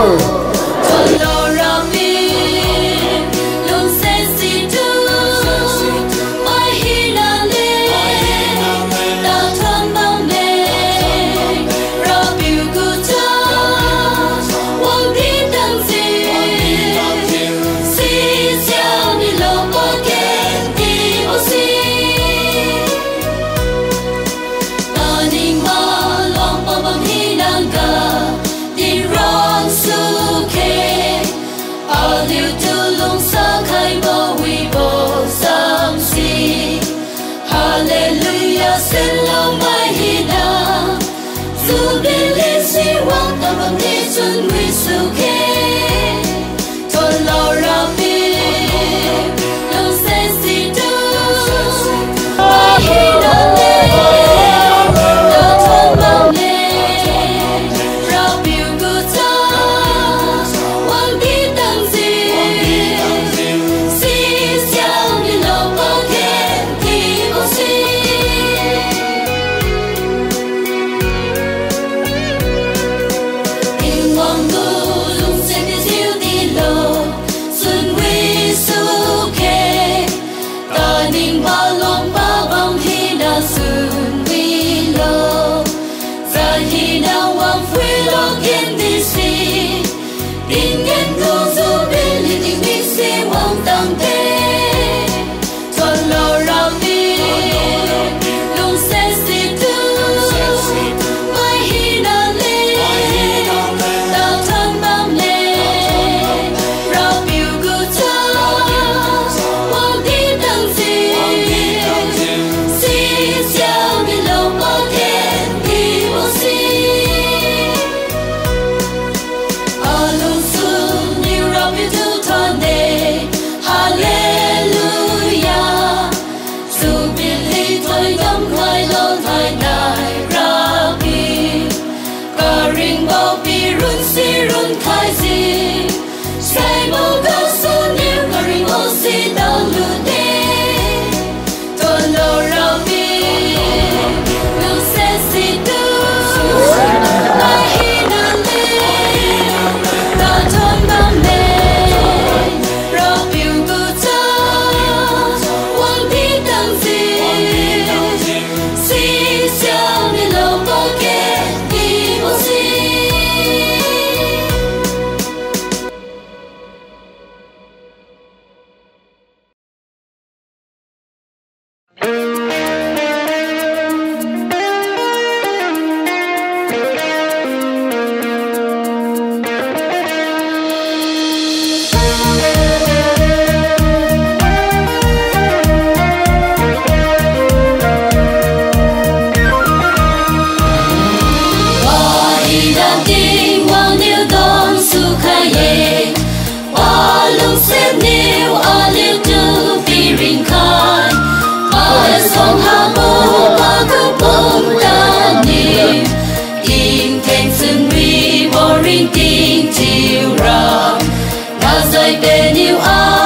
Oh. same old. tin chiều rộng. Là rơi tên yêu ơi.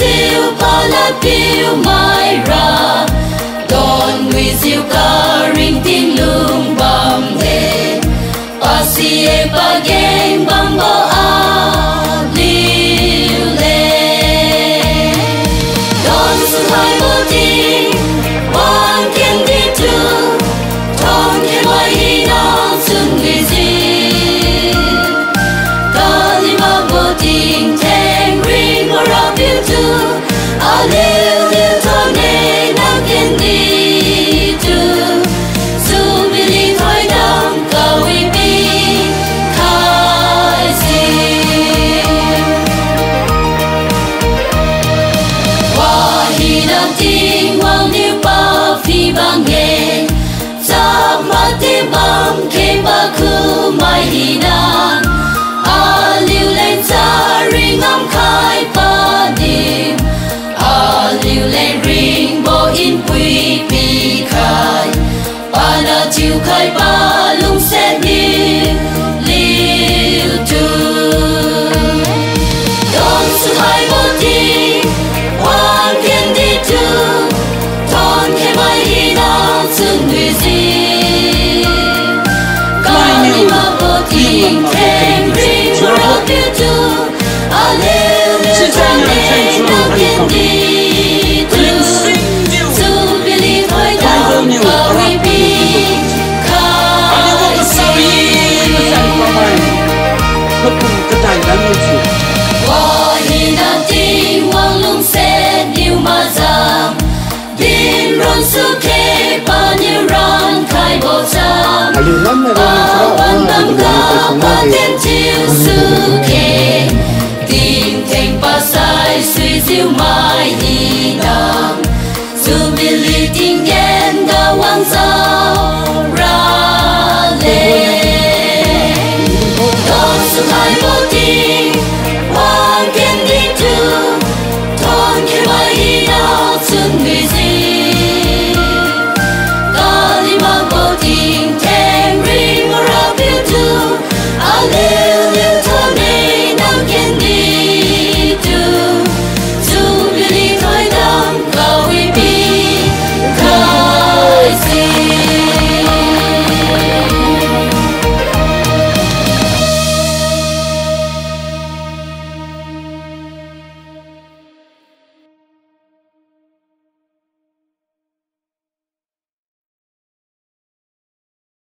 siêu pa la piu mai ra. Don nguy siêu ca ring tin lung bam de Pa si e pa geng bam bo Medina 听天命，主若救主，阿列路上你到天地主，主别离开到高未必开心。我已难定，望龙神鸟马站，点燃手。ta vẫn tâm có có thêm chiêu sư khê tìm thành pa sai suy diêu mai đi đàm dù mi li tình đen đã hoang dã